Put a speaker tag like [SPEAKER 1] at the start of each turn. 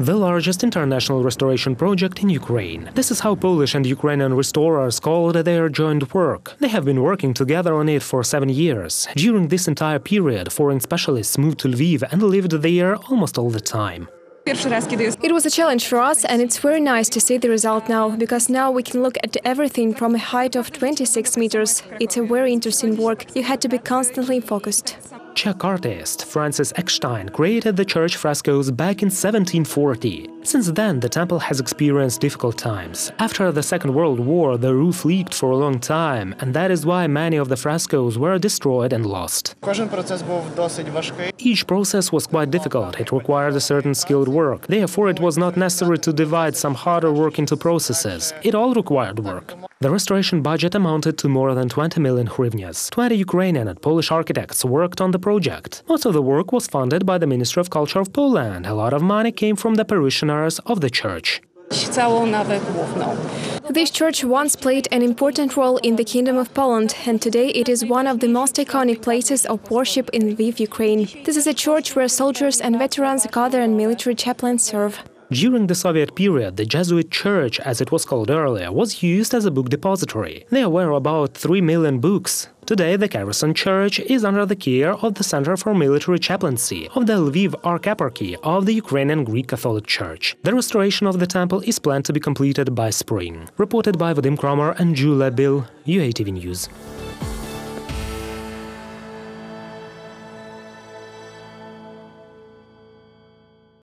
[SPEAKER 1] the largest international restoration project in Ukraine. This is how Polish and Ukrainian restorers called their joint work. They have been working together on it for seven years. During this entire period, foreign specialists moved to Lviv and lived there almost all the time.
[SPEAKER 2] It was a challenge for us, and it's very nice to see the result now, because now we can look at everything from a height of 26 meters. It's a very interesting work. You had to be constantly focused.
[SPEAKER 1] Czech artist Francis Eckstein created the church frescoes back in 1740. Since then, the temple has experienced difficult times. After the Second World War, the roof leaked for a long time, and that is why many of the frescoes were destroyed and lost. Each process was quite difficult, it required a certain skilled work, therefore it was not necessary to divide some harder work into processes. It all required work. The restoration budget amounted to more than 20 million hryvnias. 20 Ukrainian and Polish architects worked on the project. Most of the work was funded by the Ministry of Culture of Poland. A lot of money came from the parishioners of the church.
[SPEAKER 2] This church once played an important role in the Kingdom of Poland, and today it is one of the most iconic places of worship in Lviv, Ukraine. This is a church where soldiers and veterans gather and military chaplains serve.
[SPEAKER 1] During the Soviet period, the Jesuit church, as it was called earlier, was used as a book depository. There were about 3 million books. Today, the Garrison Church is under the care of the Center for Military Chaplaincy of the Lviv Archeparchy of the Ukrainian Greek Catholic Church. The restoration of the temple is planned to be completed by spring. Reported by Vadim Kromer and Julia Bill, UATV News.